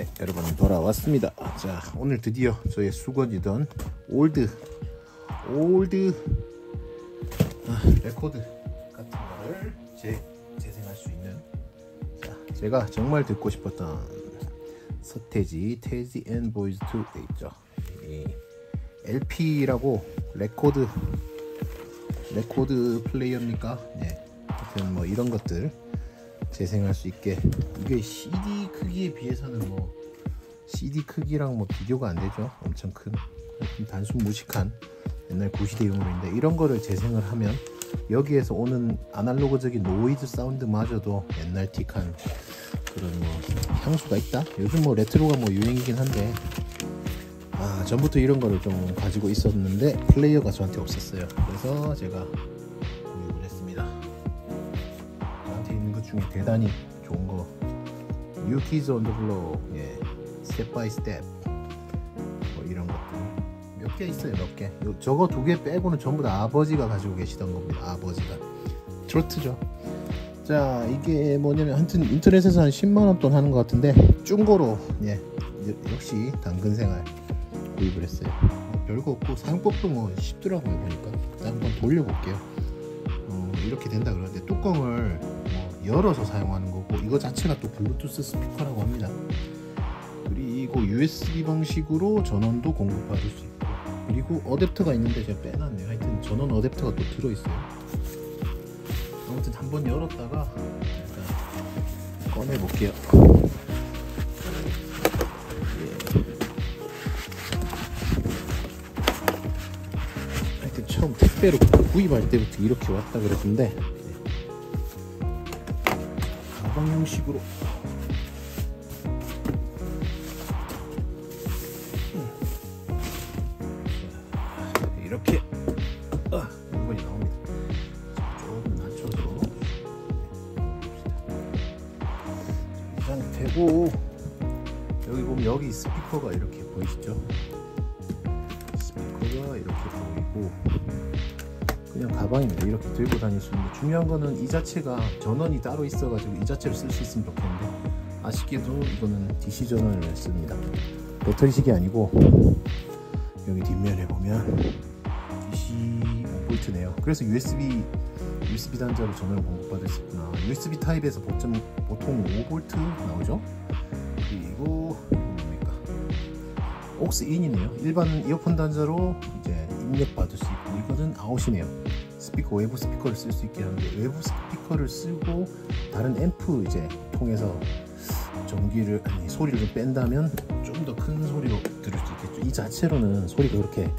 네 여러분 돌아왔습니다. 자 오늘 드디어 저의 숙원이던 old old 아, 레코드 같은 거를 재, 재생할 수 있는 자 제가 정말 듣고 싶었던 서태지 태지 앤 보이즈 2 돼 있죠. 이 LP라고 레코드 레코드 플레이어입니까? 네 하여튼 뭐 이런 것들 재생할 수 있게. 이게 CD 크기에 비해서는 뭐 CD 크기랑 뭐 비교가 안 되죠. 엄청 큰. 단순 무식한 옛날 구시대 유물인데 이런 거를 재생을 하면 여기에서 오는 아날로그적인 노이즈 사운드마저도 옛날 틱한 그런 뭐 향수가 있다? 요즘 뭐 레트로가 뭐 유행이긴 한데. 아 전부터 이런 거를 좀 가지고 있었는데 플레이어가 저한테 없었어요. 그래서 제가 중에 대단히 좋은 거. New Kids on the Block 예, Step by Step. 뭐 이런 것들. 몇 개 있어요 몇개? 저거 두 개 빼고는 전부 다 아버지가 가지고 계시던 겁니다 아버지가. 트로트죠. 자 이게 뭐냐면 하여튼 인터넷에서 한 10만원 돈 하는 것 같은데 중고로 예. 역시 당근생활 구입을 했어요. 뭐 별거 없고 사용법도 뭐 쉽더라고요 보니까. 일단 한번 돌려볼게요. 어, 이렇게 된다 그러는데 뚜껑을 뭐 열어서 사용하는 거고 이거 자체가 또 블루투스 스피커라고 합니다. 그리고 USB 방식으로 전원도 공급받을 수 있고 그리고 어댑터가 있는데 제가 빼놨네요. 하여튼 전원 어댑터가 또 들어있어요. 아무튼 한번 열었다가 일단 꺼내볼게요. 하여튼 처음 택배로 구입할 때부터 이렇게 왔다 그랬는데 가 방 형식으로. 이렇게. 아, 물건이 나옵니다. 조금 낮춰서. 이 상태고 여기 보면 여기 스피커가 이렇게 보이시죠? 스피커가 이렇게 보이고 그냥 가방입니다. 이렇게 들고 다닐 수 있는데 중요한 거는 이 자체가 전원이 따로 있어 가지고 이 자체를 쓸 수 있으면 좋겠는데 아쉽게도 이거는 DC 전원을 씁니다. 배터리식이 아니고 여기 뒷면에 보면 DC 5V네요. 그래서 USB USB 단자로 전원을 공급받을 수 있구나. USB 타입에서 보통, 보통 5V 나오죠. 그리고 뭡니까? AUX in이네요. 일반 이어폰 단자로 이제 입력 받을 수 있고 이거는 out이네요. 스피커 외부 스피커를 쓸 수 있게 하는데 외부 스피커를 쓰고 다른 앰프 이제 통해서 전기를 아니 소리를 좀 뺀다면 좀 더 큰 소리로 들을 수 있겠죠. 이 자체로는 소리가 그렇게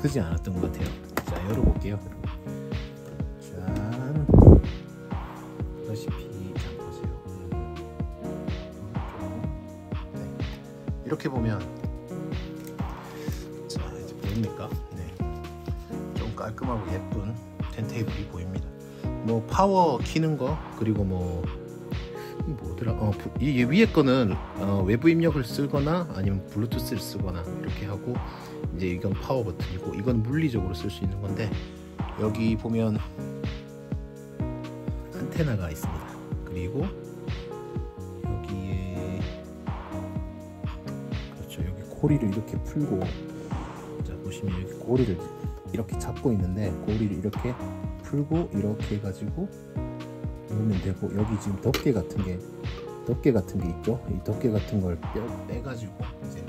크지 않았던 것 같아요. 자 열어볼게요. 짠. 보다시피 잘 보세요. 네. 이렇게 보면 자 이제 보입니까? 깔끔하고 예쁜 턴테이블이 보입니다. 뭐 파워 키는 거 그리고 뭐이 뭐더라? 어, 부- 이 위에 거는 어, 외부 입력을 쓰거나 아니면 블루투스를 쓰거나 이렇게 하고 이제 이건 파워 버튼이고 이건 물리적으로 쓸 수 있는 건데 여기 보면 안테나가 있습니다. 그리고 여기에 그렇죠 여기 고리를 이렇게 풀고 자 보시면 여기 고리를 이렇게 잡고 있는데 고리를 이렇게 풀고 이렇게 해가지고 놓으면 되고 여기 지금 덮개 같은 게 덮개 같은 게 있죠? 이 덮개 같은 걸 빼, 빼가지고 이제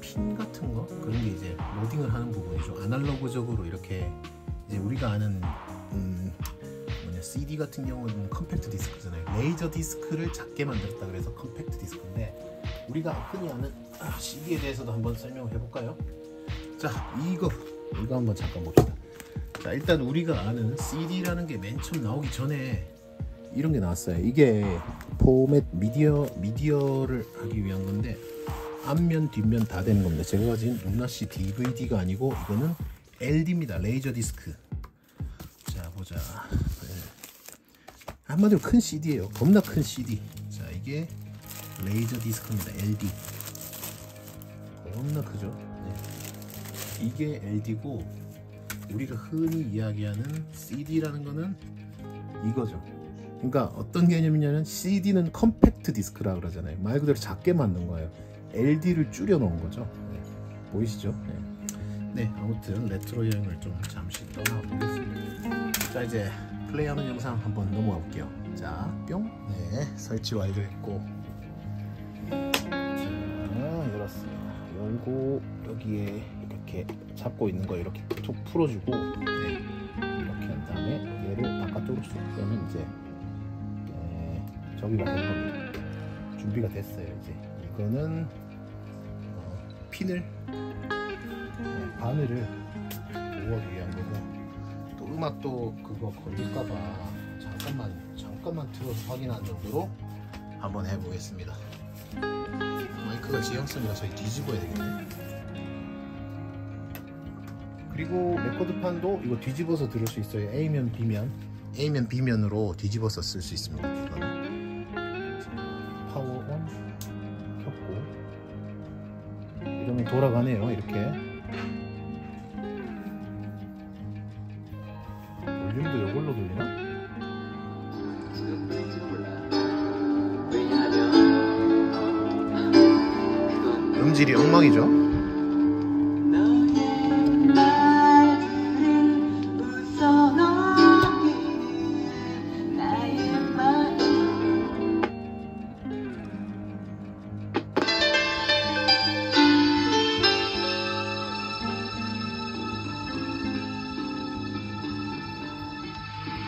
핀 같은 거? 그런 게 이제 로딩을 하는 부분이죠. 아날로그적으로 이렇게 이제 우리가 아는 음, 뭐냐 CD 같은 경우는 컴팩트 디스크잖아요. 레이저 디스크를 작게 만들었다 그래서 컴팩트 디스크인데 우리가 흔히 아는 아, CD에 대해서도 한번 설명을 해볼까요? 자 이거 이거 한번 잠깐 봅시다. 자 일단 우리가 아는 CD라는 게 맨 처음 나오기 전에 이런 게 나왔어요. 이게 포맷 미디어 미디어를 하기 위한 건데 앞면 뒷면 다 되는 겁니다. 제가 가진 루나씨 DVD가 아니고 이거는 LD입니다. 레이저 디스크. 자 보자. 네. 한마디로 큰 CD예요. 겁나 큰 CD 자 이게 레이저 디스크입니다. LD 겁나 크죠? 네. 이게 LD고 우리가 흔히 이야기하는 CD라는 거는 이거죠 그러니까 어떤 개념이냐면 CD는 컴팩트 디스크라 그러잖아요. 말 그대로 작게 만든 거예요. LD를 줄여 놓은 거죠. 네. 보이시죠? 네. 네, 아무튼 레트로 여행을 좀 잠시 떠나보겠습니다. 자, 이제 플레이하는 영상 한번 넘어가 볼게요. 자, 뿅. 네, 설치 완료했고. 자, 열었어요. 열고 여기에 이렇게 잡고 있는 거 이렇게 툭 풀어주고 네, 이렇게 한 다음에 얘를 바깥쪽으로 쑥 빼면 이제 네, 저기가 된 겁니다. 준비가 됐어요. 이제 이거는 어, 핀을 네, 바늘을 모으기 위한 거고 또 음악도 그거 걸릴까봐 잠깐만 잠깐만 틀어서 확인한 정도로 한번 해보겠습니다. 마이크가 지향성이라서 뒤집어야 되겠네. 그리고 레코드판도 이거 뒤집어서 들을 수 있어요. A면 B면 A면 B면으로 뒤집어서 쓸 수 있습니다. 이거는 파워 온 켰고 이러면 돌아가네요. 이렇게 음질이 엉망이죠.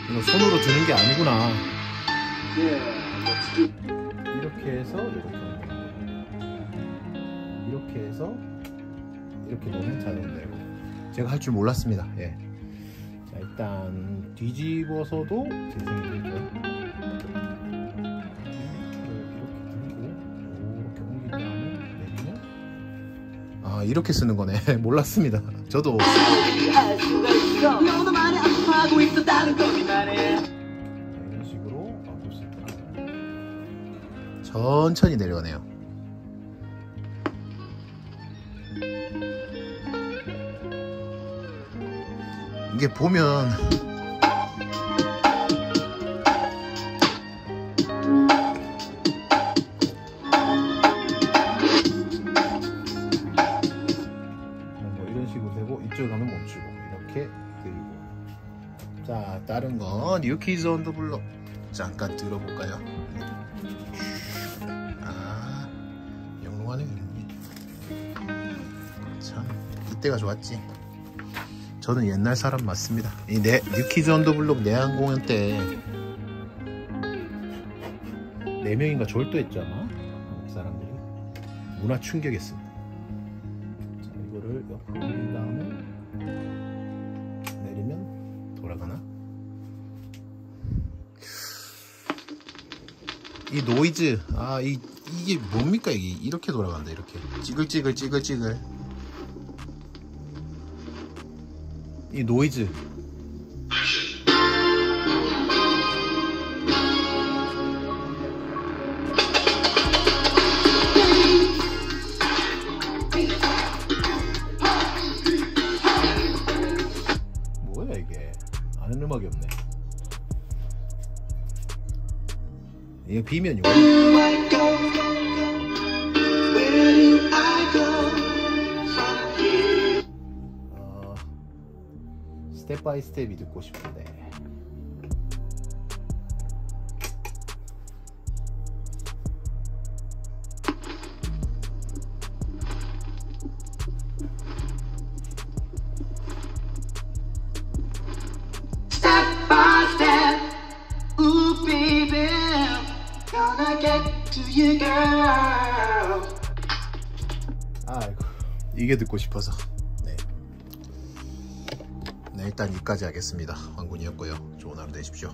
이거 손으로 드는 게 아니구나. 이렇게 해서 이렇게 이렇게 해서 이렇게 놓으면 자동되고 제가 할 줄 몰랐습니다. 예. 자 일단 뒤집어서도 재생이 되죠. 이렇게 들고 이렇게 옮긴 다음에 내리면 아 이렇게 쓰는 거네. 몰랐습니다. 저도 이런 식으로 바꿀 수 있구나. 천천히 내려가네요. 이게 보면 뭐 이런 식으로 되고 이쪽 가면 멈추고 이렇게 들고. 자 다른 건 New Kids on the Block 잠깐 들어볼까요? 아 영롱하네 참 이때가 좋았지 저는 옛날 사람 맞습니다. 이 내, New Kids on the Block 내한 공연 때 4명인가 졸도했죠 아마? 한국 사람들이. 문화 충격했습니다 자 이거를 옆으로 올린 다음에 내리면 돌아가나? 이 노이즈 아 이, 이게 뭡니까 이게? 이렇게 돌아간다 이렇게. 찌글찌글 찌글찌글 이 노이즈. 뭐야 이게? 아는 음악이 없네. 이거 비면 이거 스텝 바이 스텝이 듣고 싶은데. 아이고 이게 듣고 싶어서 네. 네 일단 여기까지 하겠습니다. 황군이었고요. 좋은 하루 되십시오